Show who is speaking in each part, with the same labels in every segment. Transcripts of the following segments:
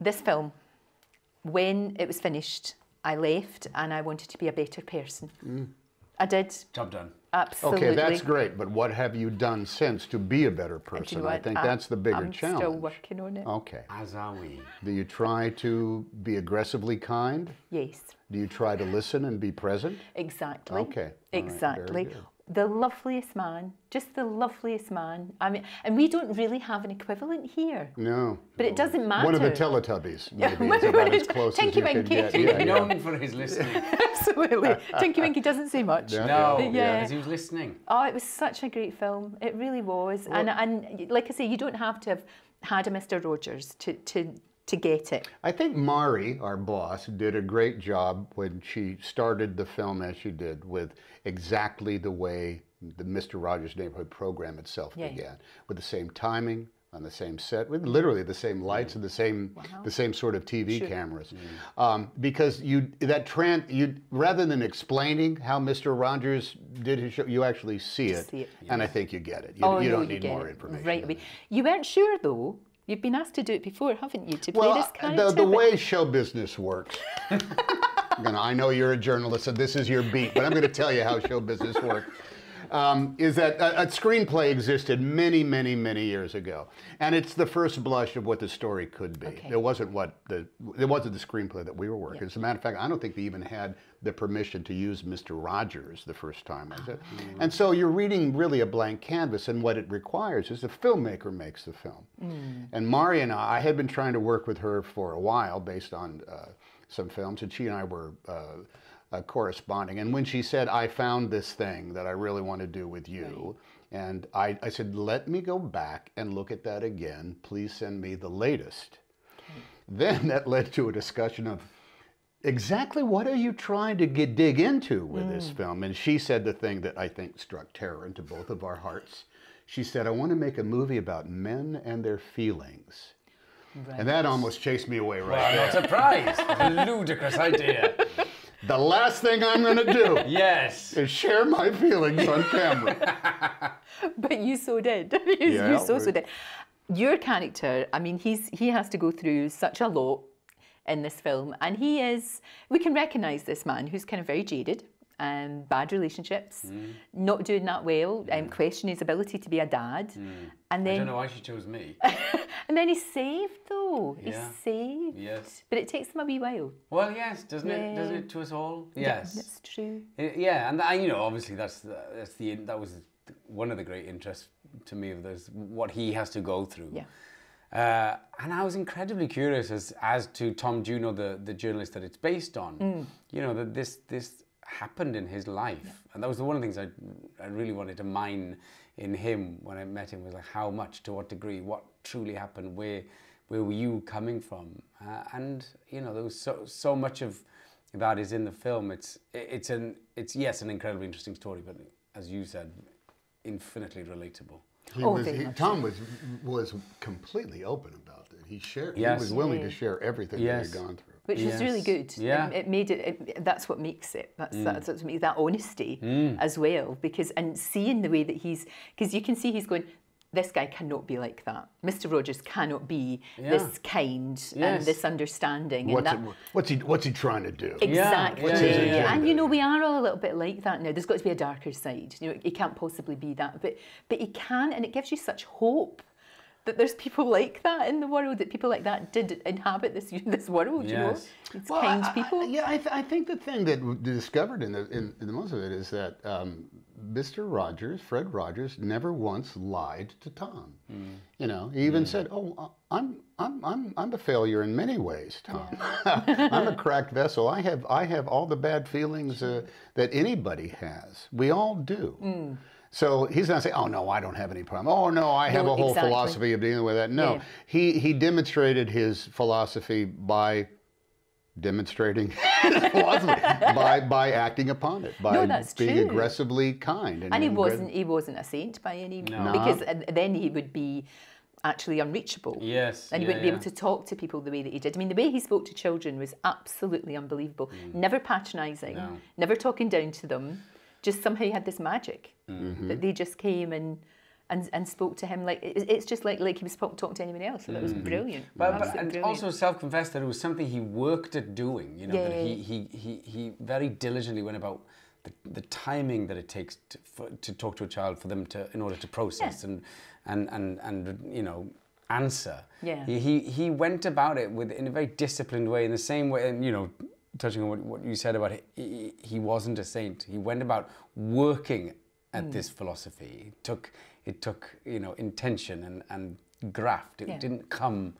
Speaker 1: this film, when it was finished, I left and I wanted to be a better person. Mm. I did,
Speaker 2: Job done.
Speaker 1: absolutely.
Speaker 3: Okay, that's great, but what have you done since to be a better person?
Speaker 1: you know
Speaker 3: I think
Speaker 1: I'm-
Speaker 3: that's the bigger challenge.
Speaker 1: I'm still working on it.
Speaker 3: Okay.
Speaker 2: As are we.
Speaker 3: Do you try to be aggressively kind?
Speaker 1: Yes,
Speaker 3: Do you try to listen and be present?
Speaker 1: exactly.
Speaker 3: Okay, all right,
Speaker 1: Exactly.
Speaker 3: good.
Speaker 1: The loveliest man, just the loveliest man. I mean, and we don't really have an equivalent here.
Speaker 3: No.
Speaker 1: But it doesn't matter.
Speaker 3: One of the Teletubbies, maybe, is
Speaker 1: one
Speaker 3: about
Speaker 1: of
Speaker 3: as
Speaker 1: the-
Speaker 3: close as
Speaker 1: Tinky
Speaker 3: you can
Speaker 1: Winky.
Speaker 3: get. Yeah, yeah.
Speaker 2: Known for his listening.
Speaker 1: Absolutely. Tinky Winky doesn't say much.
Speaker 3: Yeah.
Speaker 2: No,
Speaker 1: But yeah.
Speaker 2: because he was listening.
Speaker 1: Oh, it was such a great film. It really was. and and like I say, you don't have to have had a Mr. Rogers to to to get it.
Speaker 3: I think Mari, our boss, did a great job when she started the film as she did with exactly the way the Mr. Rogers Neighborhood program itself
Speaker 1: Yeah.
Speaker 3: began, with the same timing, on the same set, with literally the same lights and the same the same sort of TV cameras, um, because you that tran you rather than explaining how Mr. Rogers did his show, you actually see it,
Speaker 1: see it.
Speaker 3: and I think you get it. You,
Speaker 1: oh
Speaker 3: you
Speaker 1: no,
Speaker 3: don't
Speaker 1: you
Speaker 3: need
Speaker 1: get
Speaker 3: more
Speaker 1: it
Speaker 3: information.
Speaker 1: right
Speaker 3: than
Speaker 1: away. You weren't sure though. You've been asked to do it before, haven't you? To play
Speaker 3: Well,
Speaker 1: this
Speaker 3: uh,
Speaker 1: character.
Speaker 3: the, the way show business works. I know you're a journalist, so this is your beat, but I'm going to tell you how show business works. Um, is that a, a screenplay existed many, many, many years ago, and it's the first blush of what the story could be.
Speaker 1: Okay.
Speaker 3: It wasn't what the it wasn't the screenplay that we were working. As a matter of fact, I don't think they even had the permission to use Mr. Rogers the first time. I said, and so you're reading really a blank canvas, and what it requires is the filmmaker makes the film. And Mari and I, I had been trying to work with her for a while based on uh, some films, and she and I were uh, uh, corresponding. And when she said, I found this thing that I really want to do with you, and I, I said, let me go back and look at that again. Please send me the latest. Then that led to a discussion of exactly what are you trying to get dig into with this film? And she said the thing that I think struck terror into both of our hearts. She said, I want to make a movie about men and their feelings. And that almost chased me away right
Speaker 2: I'm
Speaker 3: there.
Speaker 2: not surprised. Ludicrous idea.
Speaker 3: The last thing I'm going to do
Speaker 2: Yes.
Speaker 3: is share my feelings on camera.
Speaker 1: but you so did. you,
Speaker 3: Yeah,
Speaker 1: you so so did. Your character, I mean, he's he has to go through such a lot in this film, and he is. We can recognise this man who's kind of very jaded. Um, bad relationships,
Speaker 3: Mm.
Speaker 1: not doing that well, um, questioning his ability to be a dad, and then
Speaker 2: I don't know why she chose me.
Speaker 1: And then he's saved though.
Speaker 2: Yeah.
Speaker 1: He's saved,
Speaker 2: Yes.
Speaker 1: but it takes him a wee while.
Speaker 2: Well, yes, doesn't it? Doesn't it to us all?
Speaker 1: Yeah,
Speaker 2: Yes.
Speaker 1: that's true.
Speaker 2: Uh, Yeah, and that, you know, obviously that's the, that's the that was one of the great interests to me of this what he has to go through.
Speaker 1: Yeah.
Speaker 2: Uh, and I was incredibly curious as as to Tom Junod, the the journalist that it's based on.
Speaker 1: Mm.
Speaker 2: You know that this this happened in his life, and that was the one of the things I I really wanted to mine in him when I met him was like how much, to what degree, what truly happened, where where were you coming from, uh, and you know there was so so much of that is in the film. It's it's an it's yes an incredibly interesting story, but as you said, infinitely relatable.
Speaker 3: He
Speaker 1: Oh,
Speaker 3: was, he- Tom was was completely open about it. He shared.
Speaker 2: Yes.
Speaker 3: He was willing
Speaker 1: Yeah.
Speaker 3: to share everything
Speaker 2: Yes.
Speaker 3: that he'd gone through.
Speaker 1: which was really good.
Speaker 2: Yeah.
Speaker 1: It, it made it, it. That's what makes it. That's
Speaker 2: Mm.
Speaker 1: that's what makes that honesty as well. Because and seeing the way that he's, because you can see he's going. This guy cannot be like that. Mr. Rogers cannot be
Speaker 2: Yeah.
Speaker 1: this kind and this understanding
Speaker 3: What's,
Speaker 1: and that.
Speaker 3: it, what's he What's he trying to do?
Speaker 1: Exactly.
Speaker 2: Yeah,
Speaker 3: yeah,
Speaker 1: yeah,
Speaker 3: yeah.
Speaker 1: And you know, we are all a little bit like that now. There's got to be a darker side. You know, he can't possibly be that. But but he can and it gives you such hope that there's people like that in the world, that people like that did inhabit this this world, you know.
Speaker 2: it's
Speaker 1: These
Speaker 3: Well,
Speaker 1: kind
Speaker 3: I- I-
Speaker 1: people.
Speaker 3: yeah, I, th- I think the thing that we discovered in the in, in the most of it is that um, Mr. Rogers, Fred Rogers, never once lied to Tom. Hmm. You know, he even hmm. said, "Oh, I'm I'm I'm I'm a failure in many ways, Tom. I'm a cracked vessel. I have I have all the bad feelings uh, that anybody has. We all do." Hmm. So he's not saying, "Oh no, I don't have any problem." Oh no, I have
Speaker 1: No,
Speaker 3: a whole
Speaker 1: exactly.
Speaker 3: philosophy of dealing with that. No,
Speaker 1: Yeah.
Speaker 3: he he demonstrated his philosophy by demonstrating philosophy by by acting upon it by
Speaker 1: No, that's
Speaker 3: being
Speaker 1: true.
Speaker 3: aggressively kind
Speaker 1: And he wasn't he wasn't a saint by any
Speaker 2: No.
Speaker 1: because then he would be actually unreachable.
Speaker 2: Yes,
Speaker 1: And he
Speaker 2: yeah,
Speaker 1: wouldn't be
Speaker 2: yeah.
Speaker 1: able to talk to people the way that he did. I mean, the way he spoke to children was absolutely unbelievable. Never patronising,
Speaker 2: Mm. No.
Speaker 1: never talking down to them. Just somehow he had this magic
Speaker 2: Mm-hmm.
Speaker 1: that they just came and and, and spoke to him like it- it's just like like he was talk- talking to anybody else. So that was brilliant.
Speaker 2: Mm. But, but and
Speaker 1: brilliant.
Speaker 2: also self-confessed that it was something he worked at doing. You know that
Speaker 1: Yeah.
Speaker 2: he, he he he very diligently went about the, the timing that it takes to, for, to talk to a child for them to in order to process and and and and you know answer.
Speaker 1: Yeah.
Speaker 2: He, he he went about it with in a very disciplined way in the same way and you know touching on what, what you said about he, he wasn't a saint. He went about working at
Speaker 1: Mm.
Speaker 2: this philosophy. It took it took you know intention and and graft. It
Speaker 1: Yeah.
Speaker 2: didn't come.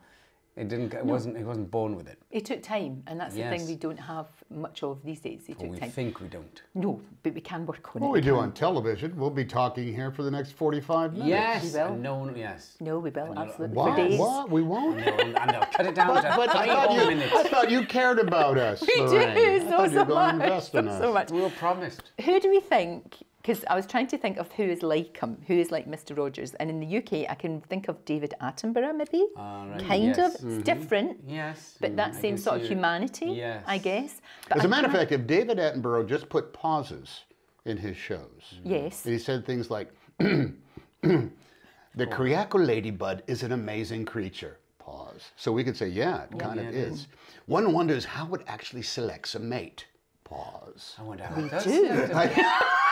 Speaker 2: It didn't. It wasn't. He wasn't born with it.
Speaker 1: It took time, and that's the thing we don't have much of these days. It
Speaker 2: Or
Speaker 1: took
Speaker 2: we
Speaker 1: time.
Speaker 2: think we don't.
Speaker 1: No, but we can work on
Speaker 3: What
Speaker 1: it.
Speaker 3: What we do on television, we'll be talking here for the next 45 minutes.
Speaker 2: Yes.
Speaker 1: We will.
Speaker 2: and No one. Yes.
Speaker 1: No, we will
Speaker 2: And
Speaker 1: absolutely
Speaker 3: What?
Speaker 1: for days.
Speaker 3: What? We won't?
Speaker 2: And they'll, and they'll cut it down to
Speaker 3: But I
Speaker 2: three
Speaker 3: thought,
Speaker 2: more
Speaker 3: you,
Speaker 2: minutes.
Speaker 3: I thought you cared about us.
Speaker 1: We
Speaker 3: Lorraine.
Speaker 1: do
Speaker 3: I
Speaker 1: so
Speaker 3: thought you
Speaker 1: so
Speaker 3: were going to
Speaker 1: much,
Speaker 3: invest in
Speaker 1: so,
Speaker 3: us.
Speaker 1: so much.
Speaker 2: We were promised.
Speaker 1: Who do we think? Because I was trying to think of who is like him, who is like Mr. Rogers, and in the UK I can think of David Attenborough, maybe.
Speaker 2: Ah, right,
Speaker 1: Kind
Speaker 2: yes. Mm-hmm.
Speaker 1: of. It's different,
Speaker 2: Yes.
Speaker 1: but that
Speaker 2: I
Speaker 1: same sort of
Speaker 2: see it.
Speaker 1: humanity,
Speaker 2: Yes.
Speaker 1: I guess. But
Speaker 3: As a
Speaker 1: I
Speaker 3: matter of fact, if David Attenborough just put pauses in his shows,
Speaker 1: yes.
Speaker 3: and he said things like, "The Kriako ladybud is an amazing creature." Pause. So we could say, "Yeah, it kind
Speaker 2: Yeah,
Speaker 3: of
Speaker 2: it
Speaker 3: is." One wonders how it actually selects a mate. Pause.
Speaker 2: I wonder how it does.
Speaker 1: do.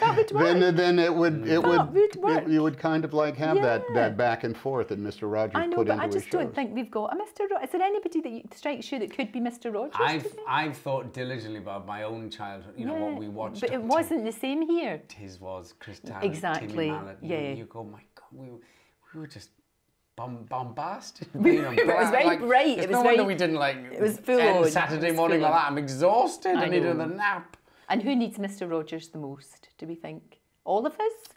Speaker 2: Yeah.
Speaker 1: That would work.
Speaker 3: Then, then it would it would,
Speaker 1: would work.
Speaker 3: it- you would kind of like have that,
Speaker 1: Yeah.
Speaker 3: that back and forth that Mr. Rogers
Speaker 1: I know,
Speaker 3: put
Speaker 1: but
Speaker 3: into
Speaker 1: I just don't
Speaker 3: shows.
Speaker 1: think we've got a Mr. Ro- Is there anybody that you, strikes you that could be Mr. Rogers?
Speaker 2: I've
Speaker 1: think?
Speaker 2: I've thought diligently about my own childhood. You know what we watched.
Speaker 1: But it
Speaker 2: to.
Speaker 1: wasn't the same here.
Speaker 2: His was Chris Tarrant,
Speaker 1: Exactly,
Speaker 2: Timmy Mallett.
Speaker 1: Yeah.
Speaker 2: You, go, my God, we, were- we were just bomb, bombastic.
Speaker 1: We-
Speaker 2: You know,
Speaker 1: it was very
Speaker 2: like,
Speaker 1: bright, it was
Speaker 2: no wonder we didn't like.
Speaker 1: it was full
Speaker 2: end
Speaker 1: on,
Speaker 2: Saturday
Speaker 1: it was
Speaker 2: morning like
Speaker 1: on.
Speaker 2: that. I'm exhausted. I,
Speaker 1: I
Speaker 2: needed a nap.
Speaker 1: And who needs Mr. Rogers the most, do we think? All of us?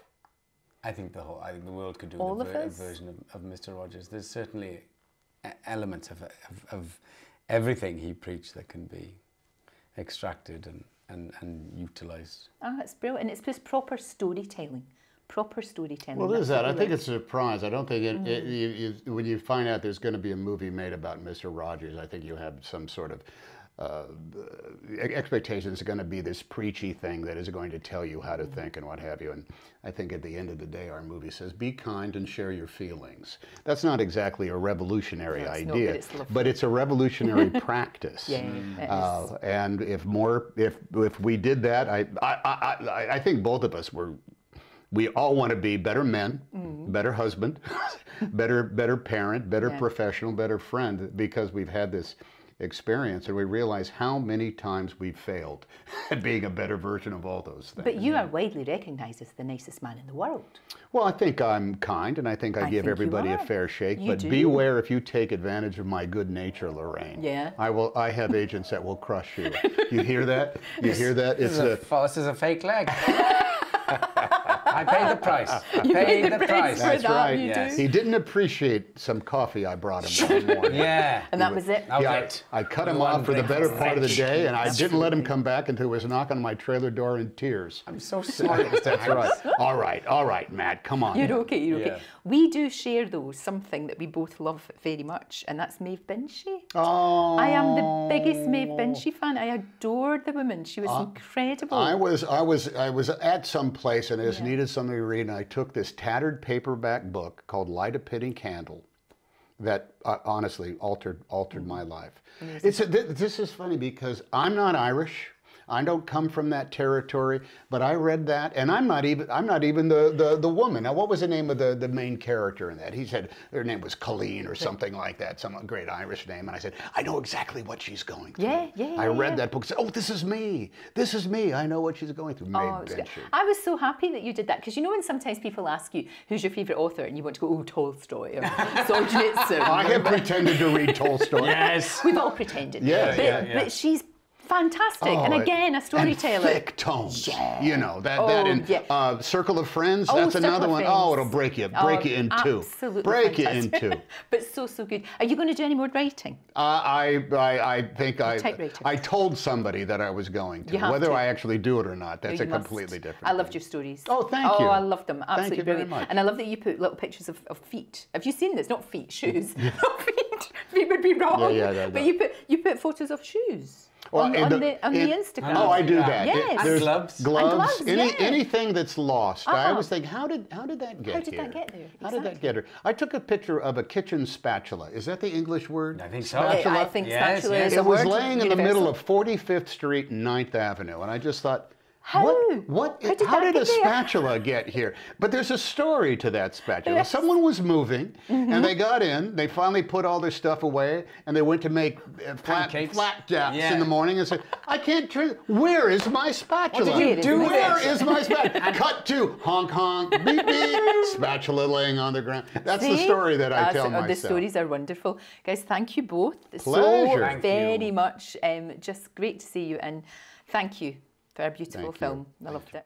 Speaker 2: I think the whole, I think the world could do
Speaker 1: All
Speaker 2: with a, ver- a version of, of Mr. Rogers. There's certainly e- elements of, of, of everything he preached that can be extracted and, and, and utilised.
Speaker 1: Ah, it's brilliant. And it's just proper storytelling. Proper storytelling.
Speaker 3: Well, there's
Speaker 1: That's
Speaker 3: that. I think it's a surprise. I don't think it, it
Speaker 1: Mm.
Speaker 3: you, you, when you find out there's going to be a movie made about Mr. Rogers, I think you have some sort of uh, expectations are going to be this preachy thing that is going to tell you how to
Speaker 1: Mm.
Speaker 3: think and what have you. And I think at the end of the day, our movie says, be kind and share your feelings. That's not exactly a revolutionary
Speaker 1: not,
Speaker 3: idea,
Speaker 1: but it's
Speaker 3: but it's a revolutionary practice.
Speaker 1: Yeah.
Speaker 3: Uh, and if more, if if we did that, I I, I, I- think both of us were. We all want to be better men, better husband, better better parent, better
Speaker 1: Yeah.
Speaker 3: professional, better friend, because we've had this experience and we realize how many times we've failed at being a better version of all those things.
Speaker 1: But you are widely recognised as the nicest man in the world.
Speaker 3: Well, I think I'm kind and I think I,
Speaker 1: I
Speaker 3: give
Speaker 1: think
Speaker 3: everybody a fair shake.
Speaker 1: You
Speaker 3: but
Speaker 1: do.
Speaker 3: beware if you take advantage of my good nature, Lorraine.
Speaker 1: Yeah.
Speaker 3: I will. I have agents that will crush you. You hear that? You hear that?
Speaker 2: This
Speaker 3: It's
Speaker 2: is, a,
Speaker 3: a.
Speaker 2: fa- this is a fake leg. I paid the price. I
Speaker 1: You
Speaker 2: paid,
Speaker 1: paid
Speaker 2: the,
Speaker 1: the
Speaker 2: price.
Speaker 1: price for
Speaker 3: That's
Speaker 1: that,
Speaker 3: right.
Speaker 1: you
Speaker 2: Yes.
Speaker 3: He didn't appreciate some coffee I brought him one morning.
Speaker 2: Yeah.
Speaker 1: And that was it.
Speaker 2: That
Speaker 3: Yeah,
Speaker 2: it.
Speaker 3: I, I cut him
Speaker 2: One
Speaker 3: off for the better
Speaker 2: breakfast.
Speaker 3: part of the day, and I didn't let him come back until he was knocking on my trailer door in tears.
Speaker 2: I'm so sorry,
Speaker 3: That's right. All right, all right, Matt, come on.
Speaker 1: You're okay, you're okay.
Speaker 2: Yeah.
Speaker 1: We do share, though, something that we both love very much, and that's Maeve Binchy.
Speaker 3: Oh.
Speaker 1: I am the biggest Maeve Binchy fan. I adored the woman. She was incredible.
Speaker 3: Uh, I was I was I was at some place and I just needed something to read, and I took this tattered paperback book called Light a Penny Candle, that uh, honestly altered altered my life. It's a, th- this is funny because I'm not Irish. I don't come from that territory, but I read that, and I'm not even I'm not even the, the, the woman. Now, what was the name of the, the main character in that? He said her name was Colleen or something like that, some great Irish name, and I said I know exactly what she's going through.
Speaker 1: Yeah, yeah,
Speaker 3: I read
Speaker 1: yeah.
Speaker 3: that book. and Said, oh, this is me. This is me. I know what she's going through.
Speaker 1: Oh, it was good. I was so happy that you did that because you know when sometimes people ask you who's your favourite author and you want to go oh Tolstoy or Solzhenitsyn.
Speaker 3: I have pretended to read Tolstoy.
Speaker 2: Yes.
Speaker 1: We've all pretended.
Speaker 3: Yeah,
Speaker 1: but,
Speaker 2: yeah, yeah.
Speaker 1: but she's fantastic
Speaker 3: Oh,
Speaker 1: and again a storyteller.
Speaker 3: thick tomes. You know that that
Speaker 1: Oh,
Speaker 3: in
Speaker 1: yeah.
Speaker 3: uh, Circle of Friends.
Speaker 1: Oh,
Speaker 3: that's
Speaker 1: Circle
Speaker 3: another one.
Speaker 1: Friends.
Speaker 3: Oh, it'll break you, break
Speaker 1: Oh,
Speaker 3: you in two.
Speaker 1: Absolutely
Speaker 3: break you in two.
Speaker 1: but so so good. Are you going to do any more writing?
Speaker 3: Uh, I, I I think I
Speaker 1: Typewriter.
Speaker 3: I told somebody that I was going to. Whether
Speaker 1: to.
Speaker 3: I actually do it or not, that's
Speaker 1: you
Speaker 3: a
Speaker 1: must.
Speaker 3: completely different.
Speaker 1: I loved
Speaker 3: thing.
Speaker 1: your stories.
Speaker 3: Oh, thank you. oh.
Speaker 1: I loved them. Absolutely
Speaker 3: you very much.
Speaker 1: And I love that you put little pictures of, of feet. Have you seen this? Not feet, shoes. Not feet. Feet would be wrong.
Speaker 3: Yeah, yeah, no,
Speaker 1: But
Speaker 3: no.
Speaker 1: you put you put photos of shoes.
Speaker 3: Well,
Speaker 1: on, on
Speaker 3: the-
Speaker 1: the, on
Speaker 3: in-
Speaker 1: the Instagram.
Speaker 3: Oh, I do
Speaker 2: Yeah.
Speaker 3: that.
Speaker 1: Yes. And
Speaker 3: There's
Speaker 2: gloves.
Speaker 3: gloves,
Speaker 1: gloves,
Speaker 3: any,
Speaker 1: yeah.
Speaker 3: anything that's lost. I
Speaker 1: Uh-huh.
Speaker 3: always think, how did how did that get how
Speaker 1: did
Speaker 3: here?
Speaker 1: that get there?
Speaker 3: How did that get here? I took a picture of a kitchen spatula. Is that the English word?
Speaker 2: I think so.
Speaker 3: Spatula?
Speaker 1: I think
Speaker 2: Yes,
Speaker 1: spatula
Speaker 2: yes.
Speaker 1: is a
Speaker 3: it was
Speaker 1: word,
Speaker 3: laying in the middle of 45th Street and 9th Avenue, and I just thought,
Speaker 1: How?
Speaker 3: What? what
Speaker 1: How did
Speaker 3: how did a
Speaker 1: there?
Speaker 3: spatula get here? But there's a story to that spatula.
Speaker 1: Yes.
Speaker 3: Someone was moving,
Speaker 1: Mm-hmm.
Speaker 3: and they got in. They finally put all their stuff away, and they went to make uh, flat
Speaker 2: Pancakes.
Speaker 3: flapjacks
Speaker 2: Yeah.
Speaker 3: in the morning, and said, "I can't drink. Where is my spatula?
Speaker 2: did you
Speaker 1: do with
Speaker 3: Where
Speaker 2: it?"
Speaker 3: my spatula? Cut to honk honk beep beep. spatula laying on the ground. That's the story that I
Speaker 1: That's-
Speaker 3: tell
Speaker 1: uh,
Speaker 3: myself.
Speaker 1: The stories are wonderful. Guys, thank you both
Speaker 3: Pleasure.
Speaker 1: so
Speaker 3: Thank
Speaker 1: very
Speaker 2: you.
Speaker 1: much. Um, just great to see you and thank you for a beautiful
Speaker 3: Thank you.
Speaker 1: film. I loved it.